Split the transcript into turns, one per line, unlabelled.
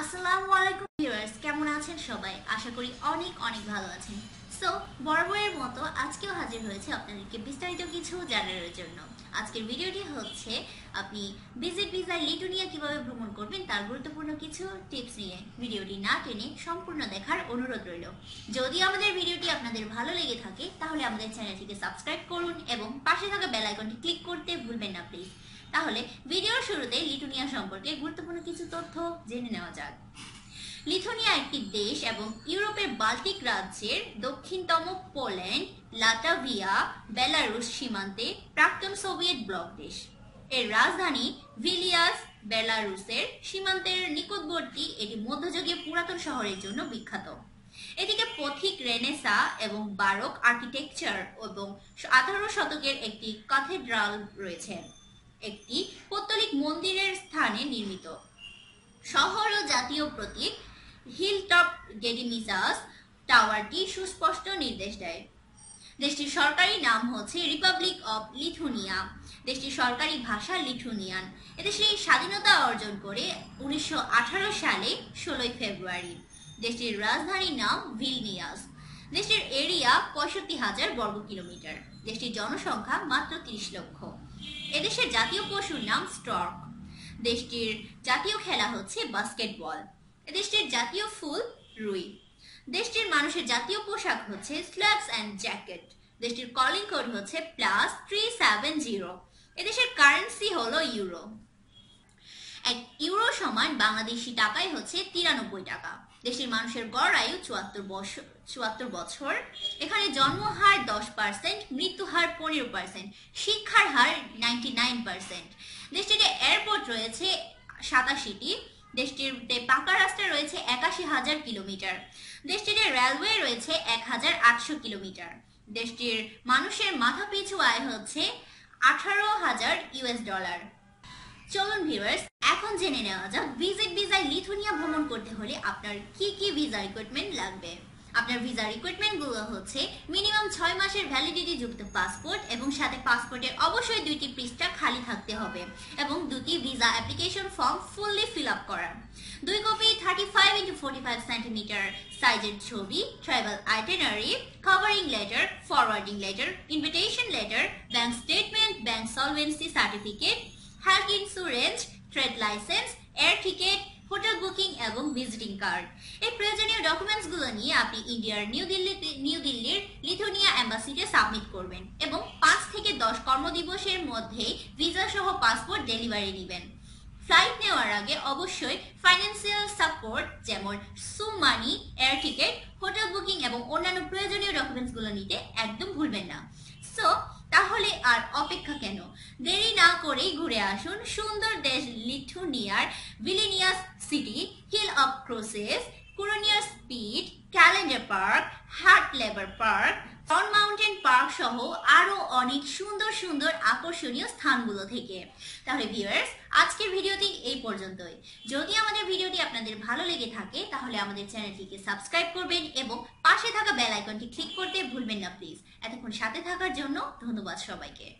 আসসালামু আলাইকুম ভিউয়ার্স, কেমন আছেন সবাই? আশা করি অনেক অনেক ভালো আছেন। সো, বরাবরের মতো আজকেও হাজির হয়েছে আপনাদেরকে বিস্তারিত কিছু জানানোর জন্য। আজকের ভিডিওটি হচ্ছে, আপনি ভিজিট ভিসায় লিটুনিয়া কীভাবে ভ্রমণ করবেন তার গুরুত্বপূর্ণ কিছু টিপস নিয়ে ভিডিওটি না টেনে সম্পূর্ণ দেখার অনুরোধ রইল। যদি আমাদের ভিডিওটি আপনাদের ভালো লেগে থাকে, তাহলে আমাদের চ্যানেলটিকে সাবস্ক্রাইব করুন এবং পাশে থাকা বেল আইকনটি ক্লিক করতে ভুলবেন না, প্লিজ। তাহলে ভিডিওর শুরুতে লিটুনিয়া সম্পর্কে গুরুত্বপূর্ণ কিছু তথ্য জেনে নেওয়া যাক। লিথুনিয়া একটি দেশ এবং ইউরোপের বাল্টিক রাজ্যের দক্ষিণতম পোল্যান্ড লাটাভিয়া বেলারুস সীমান্তে প্রাক্তন সোভিয়েত ব্লক দেশ। এর রাজধানী ভিলিয়াস বেলারুসের সীমান্তের নিকটবর্তী এটি মধ্যযুগীয় পুরাতন শহরের জন্য বিখ্যাত। এদিকে পথিক রেনেসা এবং বারক আর্কিটেকচার এবং আঠারো শতকের একটি ক্যাথেড্রাল রয়েছে। একটি পৌত্তলিক মন্দিরের স্থানে নির্মিত। শহর ও জাতীয় প্রতীক হিলটপ গেডিমিসাস টাওয়ারটি সুস্পষ্ট নির্দেশ দেয়। দেশটির সরকারি নাম হচ্ছে রিপাবলিক অব লিথুনিয়া। দেশটির সরকারি ভাষা লিথুনিয়ান। এদেশে স্বাধীনতা অর্জন করে উনিশশো আঠারো সালে ষোলোই ফেব্রুয়ারি। দেশটির রাজধানীর নাম ভিলনিয়াস। দেশটির এরিয়া পঁয়ষট্টি হাজার বর্গ কিলোমিটার। দেশটির জনসংখ্যা মাত্র তিরিশ লক্ষ। এদেশের জাতীয় পশুর নাম স্টর্ক। দেশটির জাতীয় খেলা হচ্ছে বাস্কেটবল। দেশটির জাতীয় ফুল রুই। দেশটির মানুষের জাতীয় পোশাক হচ্ছে স্ল্যাক্স অ্যান্ড জ্যাকেট। দেশটির কলিং কোড হচ্ছে প্লাস থ্রি সেভেন জিরো। এদেশের কারেন্সি হলো ইউরো। এক ইউরো সমান বাংলাদেশি টাকায় হচ্ছে তিরানব্বই টাকা। দেশের মানুষের গড় আয়ু চুয়াত্তর বছর চুয়াত্তর বছর। এখানে জন্মহার দশ পার্সেন্ট মৃত্যু হার পনেরো পার্সেন্ট শিক্ষার হার নাইনটি নাইন পার্সেন্ট দেশটিতে এয়ারপোর্ট রয়েছে সাতাশিটি দেশটিতে পাকা রাস্তা রয়েছে একাশি হাজার কিলোমিটার। দেশটিতে রেলওয়ে রয়েছে এক হাজার আটশো কিলোমিটার। দেশটির মানুষের মাথা পিছু আয় হচ্ছে আঠারো হাজার ইউএস ডলার চলুন ভিউয়ার্স এখন জেনে নেওয়া যাক ভিজিট ভিসায় লিথুনিয়া ভ্রমণ করতে হলে আপনার কি কি ভিসা রিক্রুটমেন্ট লাগবে। আপনার ভিসা রিক্রুটমেন্টগুলো হচ্ছে মিনিমাম ছয় মাসের ভ্যালিডিটি যুক্ত পাসপোর্ট এবং সাথে পাসপোর্টের অবশ্যই দুইটি পৃষ্ঠা খালি থাকতে হবে এবং দুটি visa application form fully fill up করা। দুই copy thirty five into forty five centimetre সাইজের ছবি travel itinerary covering letter forwarding letter invitation letter bank statement bank solvency certificate health insurance trade licence air ticket hotel booking এবং visiting card এই প্রয়োজনীয় ডকুমেন্টসগুলো নিয়ে আপনি ইন্ডিয়ার নিউ দিল্লিতে নিউ দিল্লির লিথুনিয়া অ্যাম্বাসিতে সাবমিট করবেন এবং পাঁচ থেকে দশ কর্মদিবসের মধ্যে ভিসা সহ পাসপোর্ট ডেলিভারি নেবেন। ফ্লাইট নেওয়ার আগে অবশ্যই ফাইন্যান্সিয়াল সাপোর্ট যেমন সু money air ticket hotel booking এবং অন্যান্য প্রয়োজনীয় ডকুমেন্টসগুলো নিতে একদম ভুলবেন না। সো তাহলে আর অপেক্ষা কেন? দেরি না করেই ঘুরে আসুন সুন্দর দেশ লিথুনিয়ার Vilnius city, hill of crosses, কুরোনিয়ার spit calendar park, heart labour park on mountain park সহ আরও অনেক সুন্দর সুন্দর আকর্ষণীয় স্থানগুলো থেকে। তাহলে ভিউয়ার্স, আজকের ভিডিওটি এই পর্যন্তই। যদি আমাদের ভিডিওটি আপনাদের ভালো লেগে থাকে, তাহলে আমাদের চ্যানেলটিকে সাবস্ক্রাইব করবেন এবং পাশে থাকা বেল আইকনটি ক্লিক করতে ভুলবেন না, প্লিজ। এতক্ষণ সাথে থাকার জন্য ধন্যবাদ সবাইকে।